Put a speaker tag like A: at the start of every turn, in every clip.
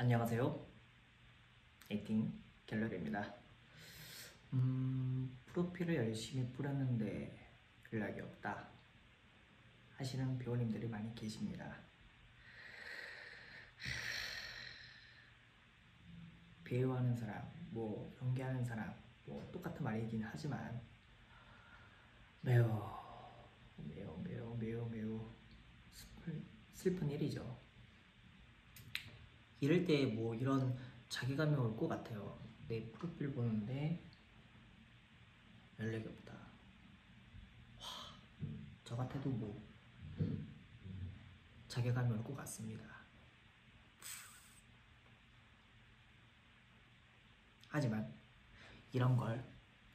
A: 안녕하세요. 에이팅 갤러리입니다. 음, 프로필을 열심히 뿌렸는데 연락이 없다 하시는 배우님들이 많이 계십니다. 배우하는 사람, 뭐 연기하는 사람, 뭐 똑같은 말이긴 하지만 매우 매우 매우 매우 매우 슬픈, 슬픈 일이죠. 이럴 때 뭐 이런 자괴감이 올 것 같아요. 내 프로필 보는데 연락이 없다. 와, 저 같아도 뭐 자괴감이 올 것 같습니다. 하지만 이런 걸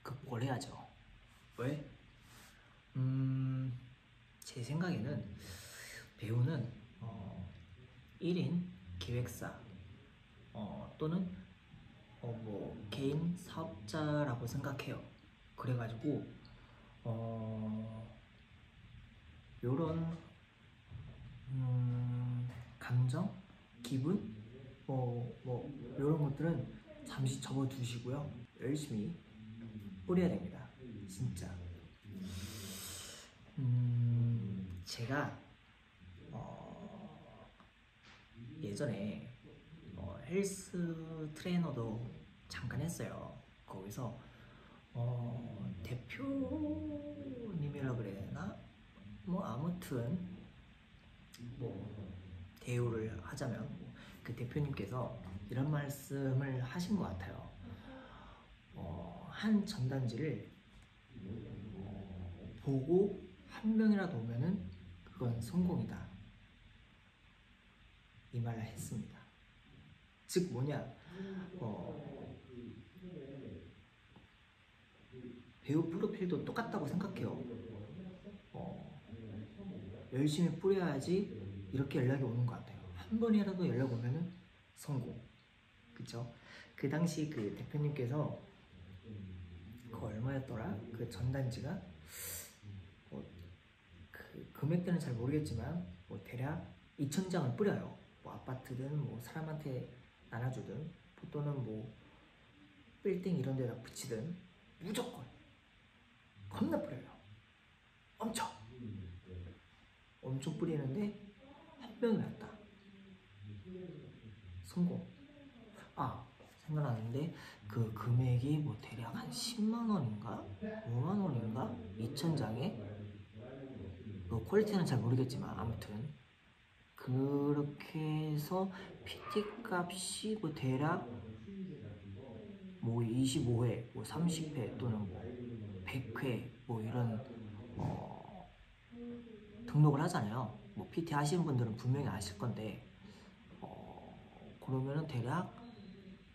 A: 극복을 해야죠. 왜? 음, 제 생각에는 배우는 어, 1인 기획사 어, 또는 어, 뭐 개인 사업자라고 생각해요. 그래가지고 어, 요런 음, 감정, 기분, 뭐, 뭐 이런 것들은 잠시 접어두시고요. 열심히 뿌려야 됩니다. 진짜. 음, 제가 어, 예전에 어, 헬스 트레이너도 잠깐 했어요. 거기서 어, 대표님이라 그래야 되나? 뭐 아무튼 뭐 대우를 하자면 그 대표님께서 이런 말씀을 하신 것 같아요. 어, 한 전단지를 어, 보고 한 명이라도 오면은 그건 성공이다. 이 말을 했습니다. 즉 뭐냐? 어, 배우 프로필도 똑같다고 생각해요. 어, 열심히 뿌려야지 이렇게 연락이 오는 것 같아요. 한 번이라도 연락 오면은 성공. 그쵸? 그 당시 그 대표님께서 그 얼마였더라? 그 전단지가 뭐 그 금액대는 잘 모르겠지만 뭐 대략 2천장을 뿌려요. 뭐 아파트든 뭐 사람한테 나눠주든 또는 뭐 빌딩 이런 데다 붙이든 무조건 겁나 뿌려요. 엄청 엄청 뿌리는데 한 명이 났다. 성공. 아 생각나는데 그 금액이 뭐 대략 한 10만 원인가 5만 원인가 2천 장에 그 퀄리티는 잘 모르겠지만 아무튼 그렇게 해서 PT 값이 뭐 대략 뭐 25회, 뭐 30회 또는 뭐 100회 뭐 이런 어 등록을 하잖아요. 뭐 PT 하시는 분들은 분명히 아실 건데 어 그러면은 대략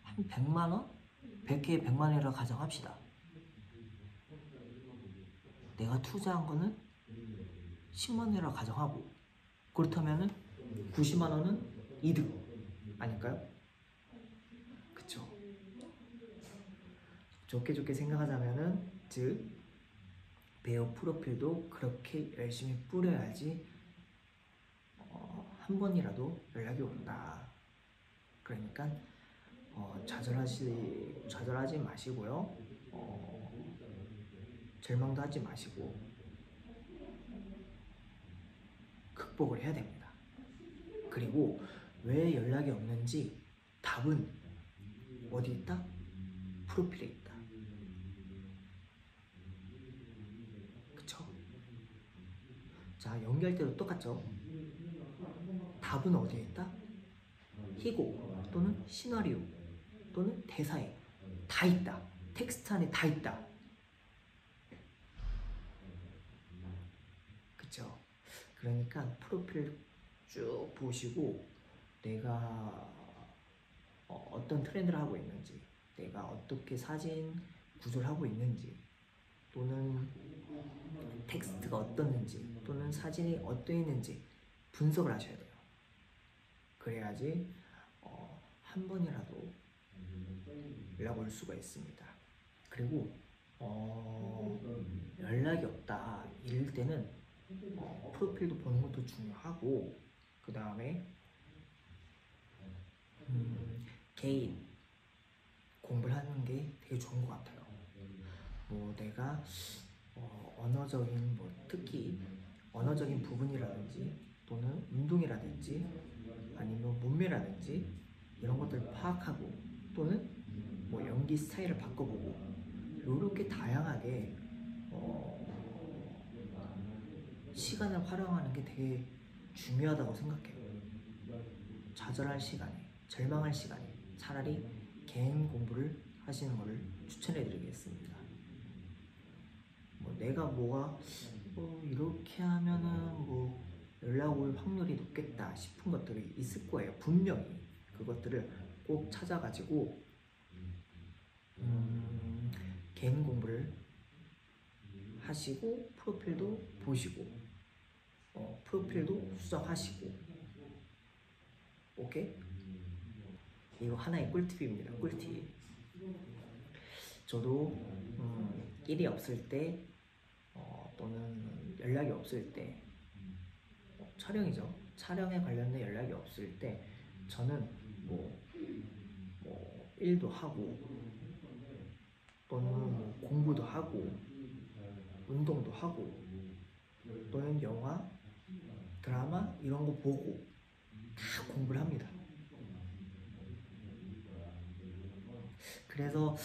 A: 한 100만 원? 100회에 100만 원이라고 가정합시다. 내가 투자한 거는 10만 원이라고 가정하고 그렇다면은 90만 원은 이득 아닐까요? 그쵸? 좋게 좋게 생각하자면은 즉 배우 프로필도 그렇게 열심히 뿌려야지 어, 한 번이라도 연락이 온다. 그러니까 어, 좌절하시 좌절하지 마시고요. 어, 절망도 하지 마시고 극복을 해야 됩니다. 그리고 왜 연락이 없는지 답은 어디 있다? 프로필에 있다. 그쵸? 자, 연기할 때도 똑같죠? 답은 어디에 있다? 희곡 또는 시나리오 또는 대사에 다 있다. 텍스트 안에 다 있다. 그쵸? 그러니까 프로필 쭉 보시고 내가 어, 떤 트렌드를 하고 있는지 내가 어떻게 사진 구조를 하고 있는지 또는 텍스트가 어떻는지 또는 사진이 어떠했는지 분석을 하셔야 돼요. 그래야지 어, 한 번이라도 연락 올 수가 있습니다. 그리고 어, 연락이 없다 이럴 때는 어, 프로필도 보는 것도 중요하고 그 다음에 음, 개인 공부를 하는 게 되게 좋은 것 같아요. 뭐 내가 어, 언어적인 뭐 특히 언어적인 부분이라든지 또는 운동이라든지 아니면 몸매라든지 이런 것들을 파악하고 또는 뭐 연기 스타일을 바꿔보고 이렇게 다양하게 어, 시간을 활용하는 게 되게 중요하다고 생각해요. 좌절할 시간에, 절망할 시간에 차라리 개인 공부를 하시는 것을 추천해 드리겠습니다. 뭐 내가 뭐가 어, 이렇게 하면은 뭐 연락 올 확률이 높겠다 싶은 것들이 있을 거예요. 분명히 그것들을 꼭 찾아가지고 음, 개인 공부를 하시고 프로필도 보시고 어, 프로필도 수정하시고 오케이? 이거 하나의 꿀팁입니다. 꿀팁. 저도 음, 일이 없을 때 어, 또는 연락이 없을 때 어, 촬영이죠. 촬영에 관련된 연락이 없을 때 저는 뭐, 뭐 일도 하고 또는 뭐 공부도 하고 운동도 하고 또는 영화, 드라마 이런 거 보고 다 공부를 합니다. 그래서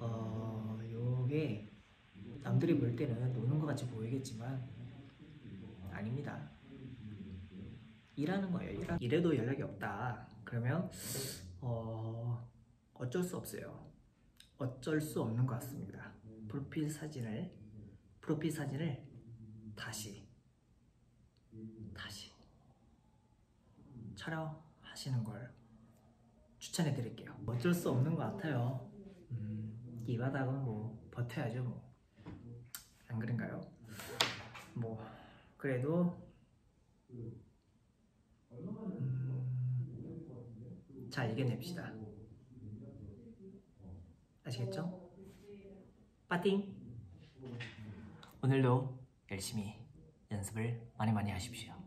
A: 어 요게 남들이 볼 때는 노는 것 같이 보이겠지만 아닙니다. 일하는 거예요. 일하... 이래도 연락이 없다. 그러면 어 어쩔 수 없어요. 어쩔 수 없는 것 같습니다. 프로필 사진을 프로필 사진을 다시 다시 촬영하시는 걸 추천해 드릴게요. 어쩔 수 없는 것 같아요. 음, 이 바닥은 뭐 버텨야죠 뭐. 안 그런가요? 뭐 그래도 음, 잘 이겨냅시다. 아시겠죠? 빠띵! 오늘도 열심히 연습을 많이 많이 하십시오.